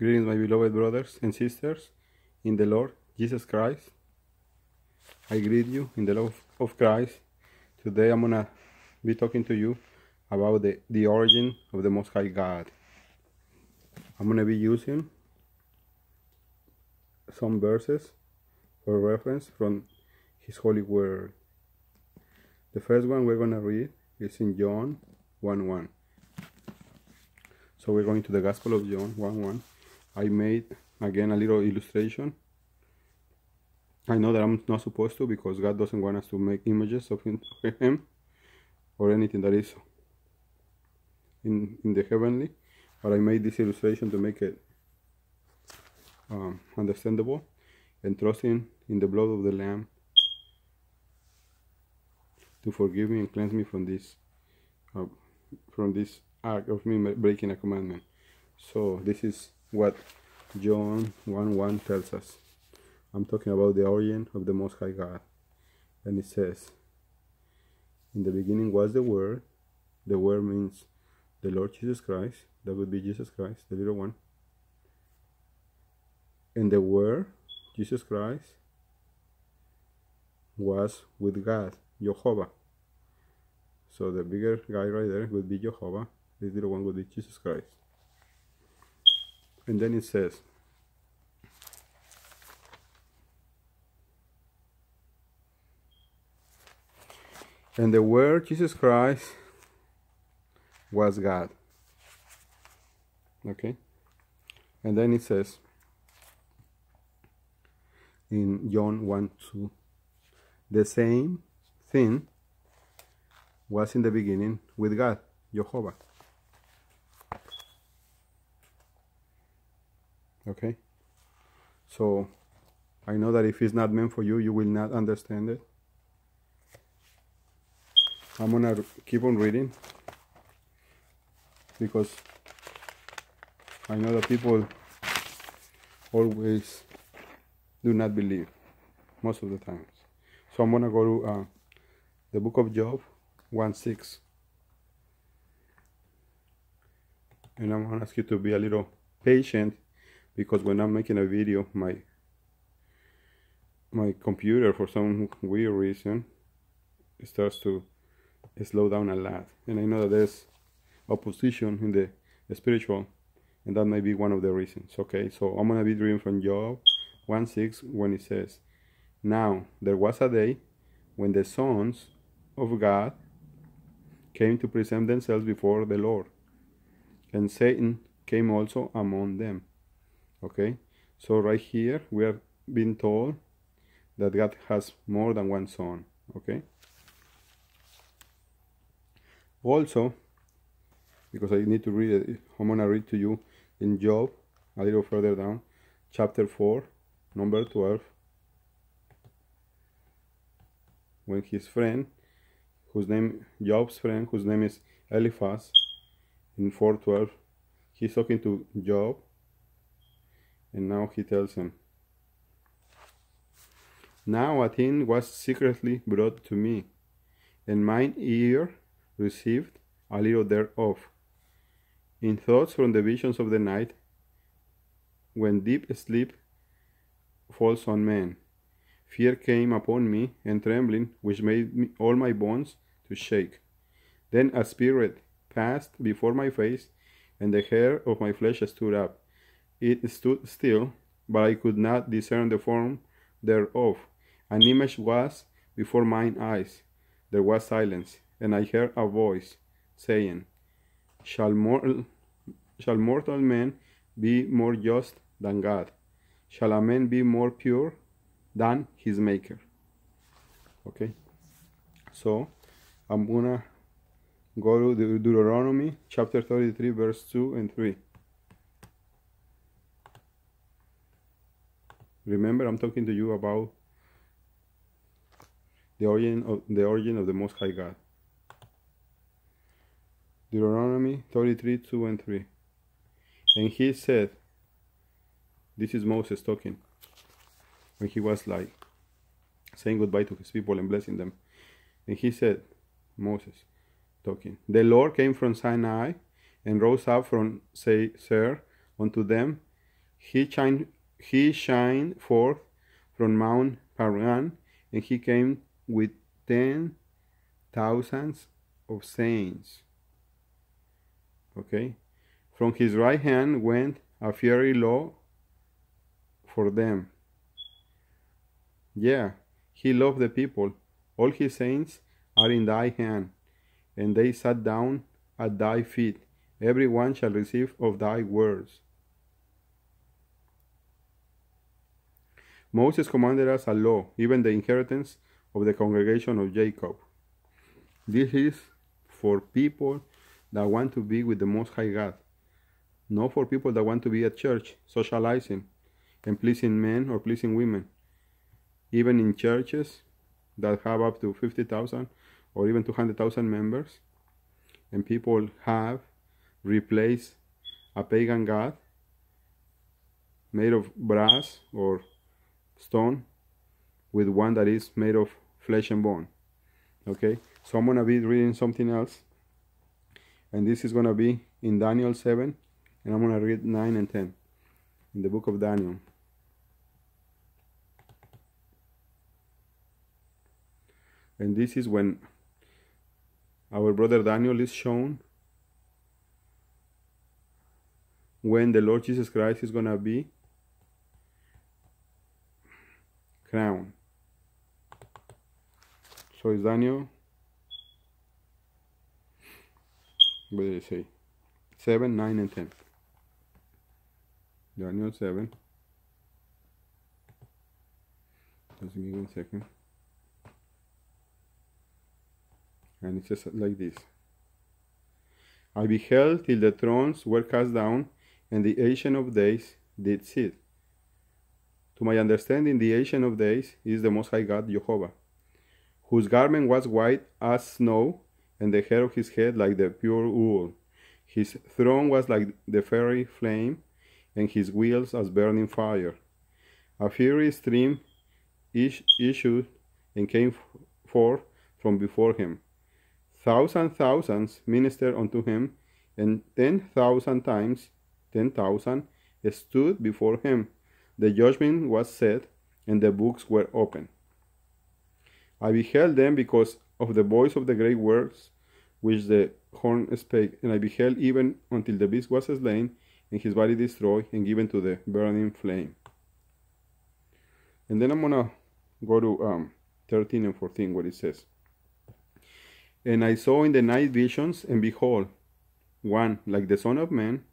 Greetings, my beloved brothers and sisters in the Lord Jesus Christ. I greet you in the love of Christ. Today I'm gonna be talking to you about the, the origin of the Most High God. I'm gonna be using some verses for reference from His Holy Word. The first one we're gonna read is in John 1 1. So we're going to the Gospel of John 1 1. I made again a little illustration. I know that I'm not supposed to because God doesn't want us to make images of Him, or anything that is in, in the heavenly, but I made this illustration to make it um, understandable and trusting in the blood of the Lamb to forgive me and cleanse me from this uh, from this act of me breaking a commandment. So this is what John 1 1 tells us. I'm talking about the origin of the Most High God. And it says, In the beginning was the Word. The Word means the Lord Jesus Christ. That would be Jesus Christ, the little one. And the Word, Jesus Christ, was with God, Jehovah. So the bigger guy right there would be Jehovah. This little one would be Jesus Christ. And then it says, And the Word, Jesus Christ, was God. Okay? And then it says in John 1 2, the same thing was in the beginning with God, Jehovah. Okay? So, I know that if it's not meant for you, you will not understand it. I'm gonna keep on reading because I know that people always do not believe most of the times. So I'm gonna go to uh, the book of Job 1 6. And I'm gonna ask you to be a little patient because when I'm making a video, my my computer for some weird reason starts to slow down a lot. And I know that there's opposition in the spiritual, and that might be one of the reasons. Okay, so I'm gonna be reading from Job 1 6 when it says, Now there was a day when the sons of God came to present themselves before the Lord, and Satan came also among them. Okay, so right here we are being told that God has more than one son. Okay, also, because I need to read it, I'm gonna read to you in Job a little further down, chapter 4, number 12, when his friend, whose name, Job's friend, whose name is Eliphaz, in 412, he's talking to Job, and now he tells him, Now a thing was secretly brought to me, and mine ear received a little thereof. In thoughts from the visions of the night, when deep sleep falls on men, fear came upon me, and trembling, which made me, all my bones to shake. Then a spirit passed before my face, and the hair of my flesh stood up. It stood still, but I could not discern the form thereof. An image was before mine eyes. There was silence, and I heard a voice saying, Shall mortal, shall mortal man be more just than God? Shall a man be more pure than his maker? Okay, so I'm gonna go to Deuteronomy chapter 33, verse 2 and 3. Remember, I'm talking to you about the origin of the origin of the Most High God. Deuteronomy 33, 2 and 3. And he said, This is Moses talking, when he was like saying goodbye to his people and blessing them. And he said, Moses talking, The Lord came from Sinai and rose up from say Seir unto them He shined, he shined forth from Mount Paran, and he came with ten thousands of saints. Okay? From his right hand went a fiery law for them. Yeah, he loved the people. All his saints are in thy hand, and they sat down at thy feet. Every one shall receive of thy words. Moses commanded us a law, even the inheritance of the congregation of Jacob. This is for people that want to be with the Most High God, not for people that want to be at church, socializing, and pleasing men or pleasing women. Even in churches that have up to 50,000 or even 200,000 members, and people have replaced a pagan god made of brass or stone with one that is made of flesh and bone. Okay, so I'm gonna be reading something else, and this is gonna be in Daniel 7, and I'm gonna read 9 and 10 in the book of Daniel. And this is when our brother Daniel is shown when the Lord Jesus Christ is gonna be crowned. So is Daniel what did it say? 7, 9, and 10. Daniel 7. Just give me one second. And it says like this I beheld till the thrones were cast down, and the Ancient of Days did sit. To my understanding, the Ancient of Days is the Most High God, Jehovah, whose garment was white as snow, and the hair of his head like the pure wool. His throne was like the fiery flame, and his wheels as burning fire. A fiery stream issued and came forth from before him. Thousand thousands ministered unto him, and ten thousand times ten thousand stood before him. The judgment was set, and the books were opened. I beheld them because of the voice of the great words which the horn spake, and I beheld even until the beast was slain, and his body destroyed and given to the burning flame. And then I'm gonna go to um, 13 and 14, what it says. And I saw in the night visions, and behold, one like the Son of Man,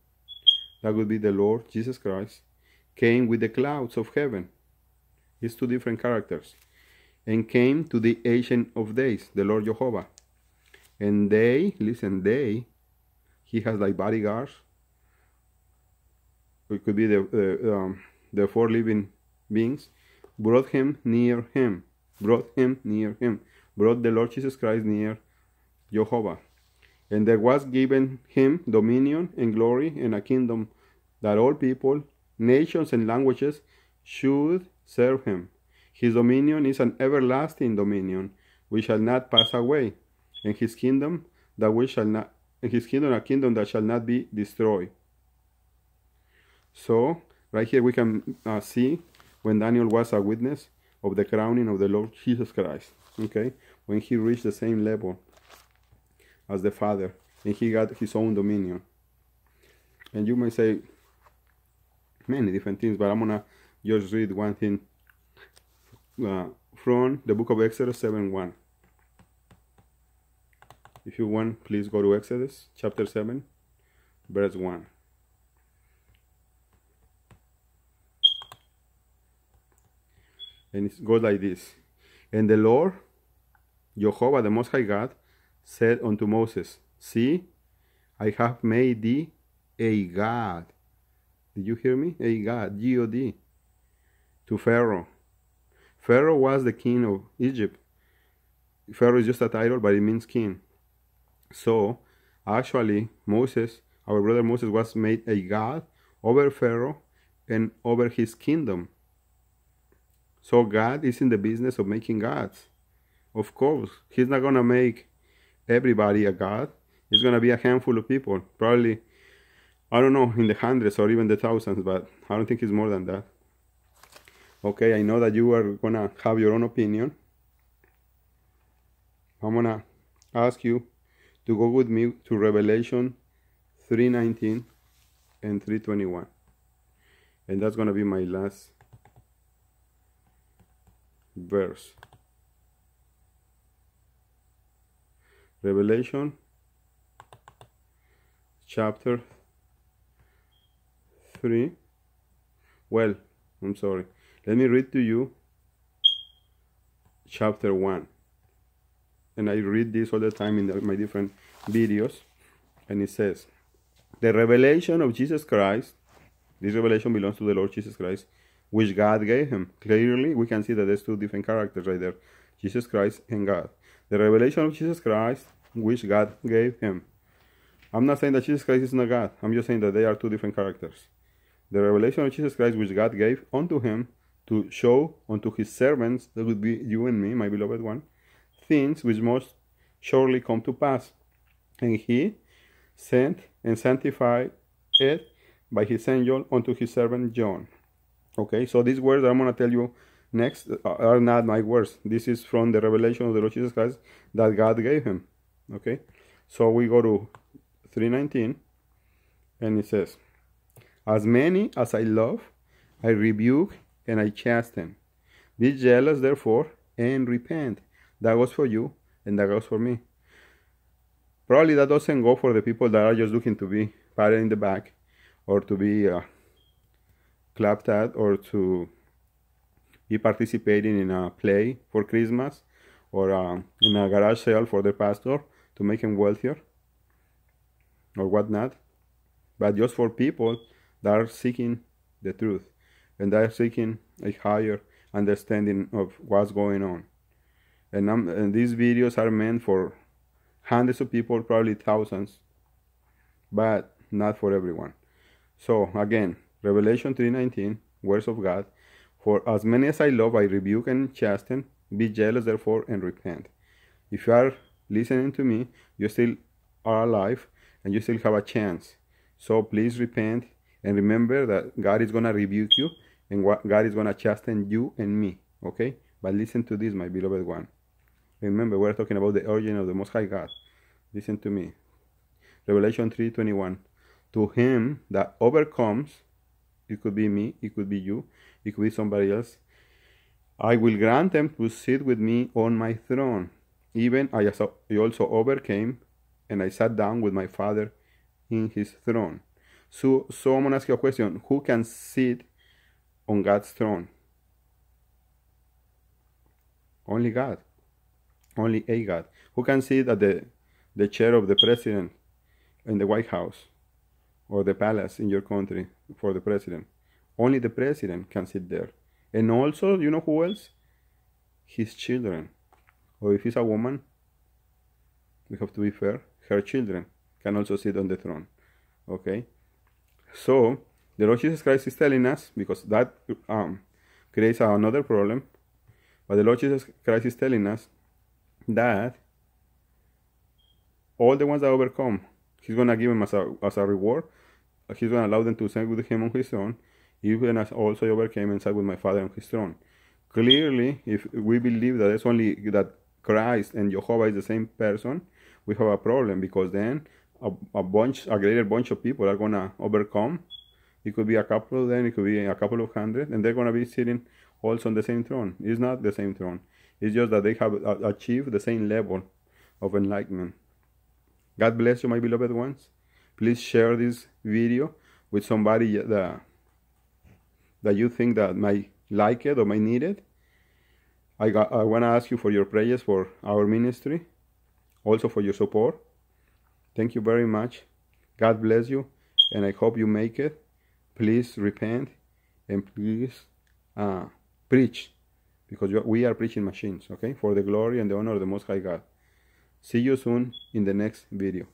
that would be the Lord Jesus Christ, came with the clouds of heaven. It's two different characters. And came to the Ancient of Days, the Lord Jehovah. And they, listen, they, he has like bodyguards. It could be the, the, um, the four living beings, brought him near him, brought him near him, brought the Lord Jesus Christ near Jehovah. And there was given him dominion and glory and a kingdom that all people, nations, and languages should serve him. His dominion is an everlasting dominion which shall not pass away, and his kingdom that we shall not and his kingdom a kingdom that shall not be destroyed. So right here we can uh, see when Daniel was a witness of the crowning of the Lord Jesus Christ. Okay, when he reached the same level as the Father, and he got his own dominion. And you may say many different things, but I'm gonna just read one thing uh, from the book of Exodus 7 1. If you want, please go to Exodus chapter 7, verse 1. And it goes like this And the Lord, Jehovah, the Most High God, said unto Moses, See, I have made thee a God. Did you hear me? A God, G O D, to Pharaoh. Pharaoh was the king of Egypt. Pharaoh is just a title, but it means king. So, actually, Moses, our brother Moses, was made a God over Pharaoh and over his kingdom. So, God is in the business of making gods. Of course, He's not going to make everybody a god. It's going to be a handful of people. Probably I don't know, in the hundreds or even the thousands, but I don't think it's more than that. Okay, I know that you are gonna have your own opinion. I'm gonna ask you to go with me to Revelation 319 and 321. And that's gonna be my last verse. Revelation chapter 3 well I'm sorry. Let me read to you chapter 1 and I read this all the time in the, my different videos. And it says the revelation of Jesus Christ this revelation belongs to the Lord Jesus Christ which God gave him. Clearly we can see that there's two different characters right there. Jesus Christ and God. The revelation of Jesus Christ which God gave him. I'm not saying that Jesus Christ is not God. I'm just saying that they are two different characters the revelation of Jesus Christ which God gave unto him to show unto his servants, that would be you and me, my beloved one, things which must surely come to pass. And he sent and sanctified it by his angel unto his servant John. Okay, so these words I'm going to tell you next are not my words. This is from the revelation of the Lord Jesus Christ that God gave him. Okay, so we go to 319 and it says, as many as I love, I rebuke and I chasten. Be jealous, therefore, and repent. That goes for you, and that goes for me. Probably that doesn't go for the people that are just looking to be patted in the back, or to be uh, clapped at, or to be participating in a play for Christmas, or uh, in a garage sale for the pastor to make him wealthier, or whatnot. But just for people that are seeking the truth and they are seeking a higher understanding of what's going on. And, and these videos are meant for hundreds of people, probably thousands, but not for everyone. So again, Revelation 3:19, words of God, for as many as I love, I rebuke and chasten. Be jealous, therefore, and repent. If you are listening to me, you still are alive and you still have a chance. So please repent and remember that God is going to rebuke you and God is going to chasten you and me. Okay? But listen to this, my beloved one. Remember, we're talking about the origin of the Most High God. Listen to me. Revelation 3.21 To him that overcomes, it could be me, it could be you, it could be somebody else, I will grant them to sit with me on my throne, even I also overcame, and I sat down with my Father in his throne. So, so I'm going to ask you a question. Who can sit on God's throne? Only God. Only a God. Who can sit at the, the chair of the president in the White House or the palace in your country for the president? Only the president can sit there. And also, you know who else? His children. Or if he's a woman, we have to be fair, her children can also sit on the throne. Okay? So the Lord Jesus Christ is telling us, because that um, creates another problem, but the Lord Jesus Christ is telling us that all the ones that overcome, He's going to give them as a, as a reward. He's going to allow them to sit with Him on His throne, even as also I overcame and sat with my Father on His throne. Clearly, if we believe that it's only that Christ and Jehovah is the same person, we have a problem because then a, a bunch, a greater bunch of people are gonna overcome. It could be a couple of them, it could be a couple of hundred, and they're gonna be sitting also on the same throne. It's not the same throne. It's just that they have achieved the same level of enlightenment. God bless you, my beloved ones. Please share this video with somebody that that you think that might like it or might need it. I I want to ask you for your prayers for our ministry, also for your support. Thank you very much. God bless you, and I hope you make it. Please repent and please uh, preach because we are preaching machines, okay? For the glory and the honor of the Most High God. See you soon in the next video.